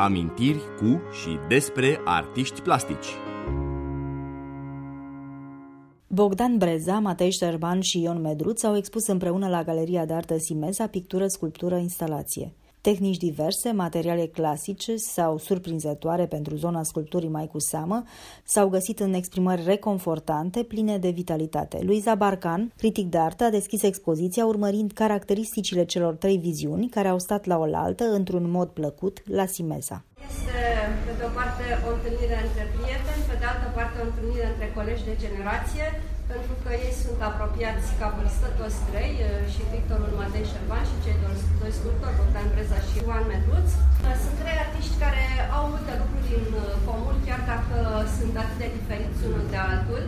Amintiri cu și despre artiști plastici. Bogdan Breza, Matei Șerban și Ion Medruț au expus împreună la Galeria de Artă Simeza pictură, sculptură, instalație. Tehnici diverse, materiale clasice sau surprinzătoare pentru zona sculpturii mai cu seamă, s-au găsit în exprimări reconfortante, pline de vitalitate. Luiza Barcan, critic de artă, a deschis expoziția urmărind caracteristicile celor trei viziuni care au stat la oaltă într-un mod plăcut la Simeza. Este, pe de o parte, o întâlnire între prieteni, pe de altă parte, o întâlnire între colegi de generație, pentru că ei sunt apropiați ca vârstă toți trei, și Victorul Matei Șerban și cei doi, doi sculptori, Bogdan Breza și Ioan Medruț. Sunt trei artiști care au multe lucruri în comun, chiar dacă sunt atât de diferiți unul de altul.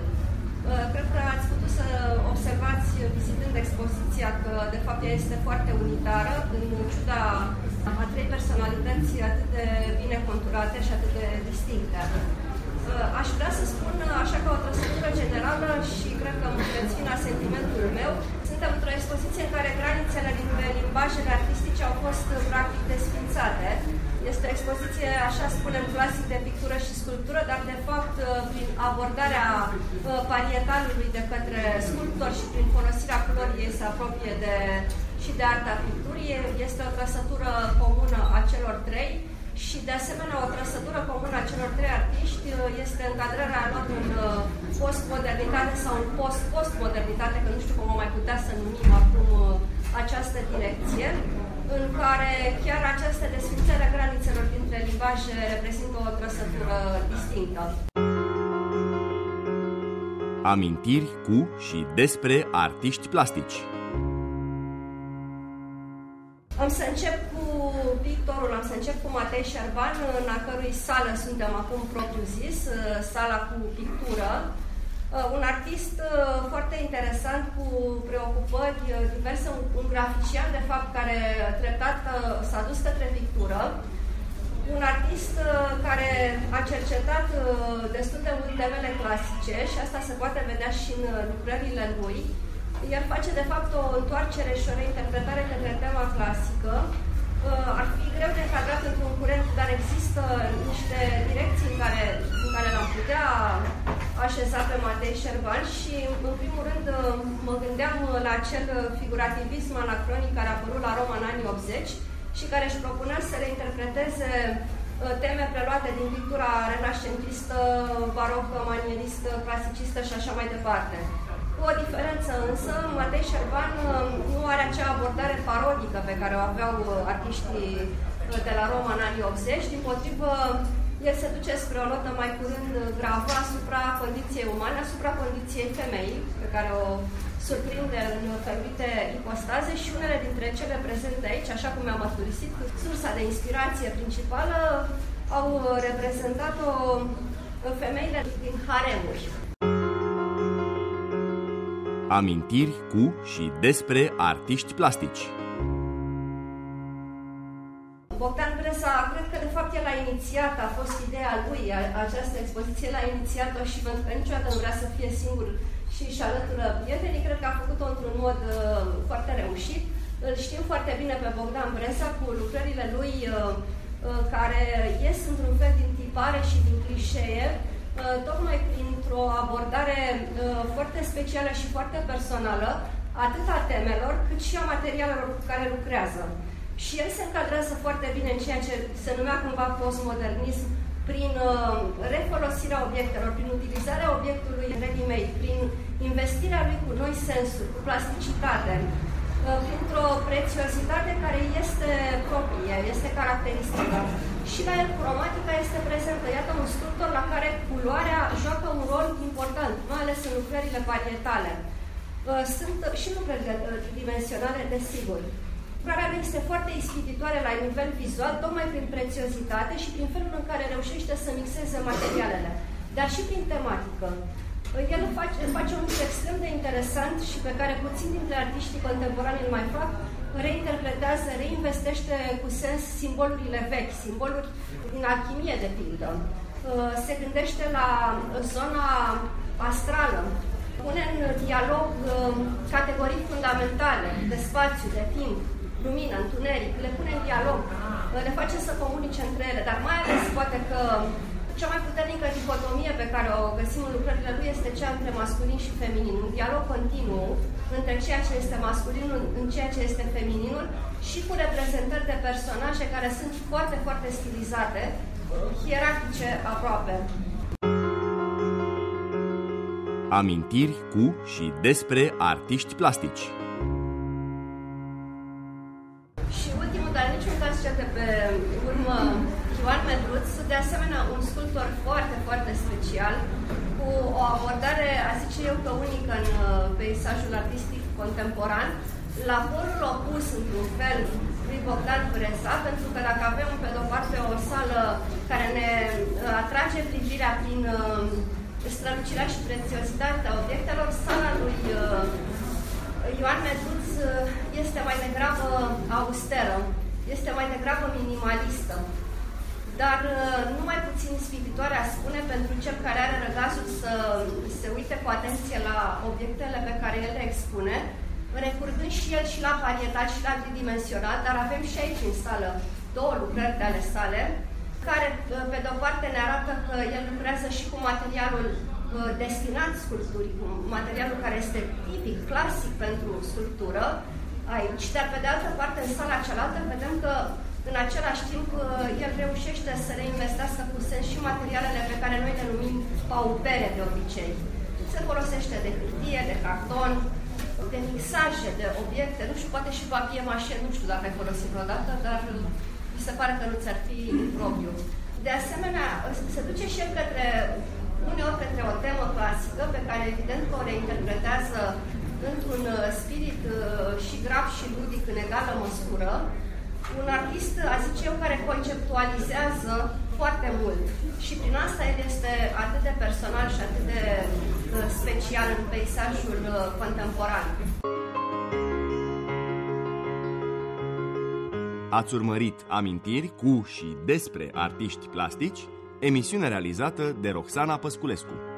Cred că ați putut să observați, vizitând expoziția, că de fapt ea este foarte unitară, în ciuda a trei personalități atât de bine conturate și atât de distincte. Aș vrea să spun așa ca o trăsătură generală și cred că îmbunătățim la sentimentul meu. Suntem într-o expoziție în care granițele dintre limbajele artistice au fost practic desfințate. Este o expoziție, așa spunem, clasic de pictură și sculptură, dar de fapt prin abordarea parietalului de către sculptor și prin folosirea culorii ei se apropie de, și de arta picturii. Este o trăsătură comună a celor trei și de asemenea o trăsătură comună a celor trei artiști este încadrarea lor în postmodernitate sau în post-postmodernitate, că nu știu cum o mai putea să numim acum această direcție, în care chiar această desfințare a granițelor dintre limbaje reprezintă o trăsătură distinctă. Amintiri cu și despre artiști plastici. Am să încep cu pictorul, am să încep cu Matei Șerban, în a cărui sală suntem acum propriu zis, sala cu pictură. Un artist foarte interesant cu preocupări diverse, un grafician de fapt care treptat s-a dus către pictură. Un artist care a cercetat destul de mult temele clasice și asta se poate vedea și în lucrările lui el face de fapt o întoarcere și o reinterpretare către tema clasică. Ar fi greu de încadrat într-un curent, dar există niște direcții în care, în care l-am putea așeza pe Matei Șerban și, în primul rând, mă gândeam la acel figurativism anacronic care a apărut la Roma în anii 80 și care își propunea să reinterpreteze teme preluate din pictura renascentistă, barocă, manieristă, clasicistă și așa mai departe. Cu o diferență însă, Matei Șerban nu are acea abordare parodică pe care o aveau artiștii de la Roma în anii 80, din potrivă el se duce spre o notă mai curând gravă asupra condiției umane, asupra condiției femeii, pe care o surprinde în feluite ipostaze și unele dintre cele prezente aici, așa cum mi-am mărturisit, sursa de inspirație principală au reprezentat-o femeile din haremuri. Amintiri cu și despre artiști plastici. Bogdan Breza, cred că de fapt el a inițiat, a fost ideea lui, această expoziție l-a inițiat-o și pentru că niciodată nu vrea să fie singur și își alătură prietenii, cred că a făcut-o într-un mod uh, foarte reușit. Îl știm foarte bine pe Bogdan Breza cu lucrările lui uh, uh, care ies într-un fel din tipare și din clișee, tocmai printr-o abordare foarte specială și foarte personală, atât a temelor, cât și a materialelor cu care lucrează. Și el se încadrează foarte bine în ceea ce se numea cumva postmodernism, prin refolosirea obiectelor, prin utilizarea obiectului ready-made, prin investirea lui cu noi sensuri, cu plasticitate, printr-o prețiozitate care este proprie, este caracteristică. Și la el cromatica este prezentă. Iată un sculptor la care culoarea joacă un rol important, mai ales în lucrările parietale. Sunt și lucrările dimensionale, desigur. Lucrarea lui este foarte ispititoare la nivel vizual, tocmai prin prețiozitate și prin felul în care reușește să mixeze materialele, dar și prin tematică. El face, face un lucru extrem de interesant și pe care puțin dintre artiștii contemporani îl mai fac, reinterpretează, reinvestește cu sens simbolurile vechi, simboluri din alchimie, de pildă. Se gândește la zona astrală, pune în dialog categorii fundamentale de spațiu, de timp, lumină, întuneric, le pune în dialog. le face să comunice între ele, dar mai ales poate că cea mai puternică dicotomie pe care o găsim în lucrările lui este cea între masculin și feminin, un dialog continuu între ceea ce este masculinul în ceea ce este femininul și cu reprezentări de personaje care sunt foarte, foarte stilizate, hierarhice aproape. Amintiri cu și despre artiști plastici. Și ultimul, dar niciun caz cel de pe urmă, Ioan Medruț, de asemenea un sculptor foarte, foarte special, cu o abordare, aș zice eu, că unică în uh, peisajul artistic contemporan, la polul opus, într-un fel, lui Bogdan Breza, pentru că dacă avem, pe de-o parte, o sală care ne uh, atrage privirea prin uh, strălucirea și prețiozitatea obiectelor, sala lui Ioan Medruț este mai degrabă austeră, este mai degrabă minimalistă dar uh, nu mai puțin spiritoare a spune pentru cel care are răgazul să se uite cu atenție la obiectele pe care el le expune, recurgând și el și la varietat și la tridimensionat, dar avem și aici în sală două lucrări de ale sale, care, uh, pe de-o parte, ne arată că el lucrează și cu materialul uh, destinat sculpturii, cu materialul care este tipic, clasic pentru sculptură aici, dar pe de altă parte, în sala cealaltă, vedem că în același timp, uh, el reușește să reinvestească cu sens și materialele pe care noi le numim paupere de obicei. Se folosește de hârtie, de carton, de mixaje, de obiecte, nu știu, poate și papie mașe, nu știu dacă ai folosit vreodată, dar mi se pare că nu ți-ar fi impropriu. De asemenea, se duce și el către, uneori către o temă clasică, pe care evident că o reinterpretează într-un uh, spirit uh, și grav și ludic în egală măsură, un artist, aș zice eu, care conceptualizează foarte mult. Și prin asta el este atât de personal și atât de uh, special în peisajul uh, contemporan. Ați urmărit amintiri cu și despre artiști plastici, emisiune realizată de Roxana Păsculescu.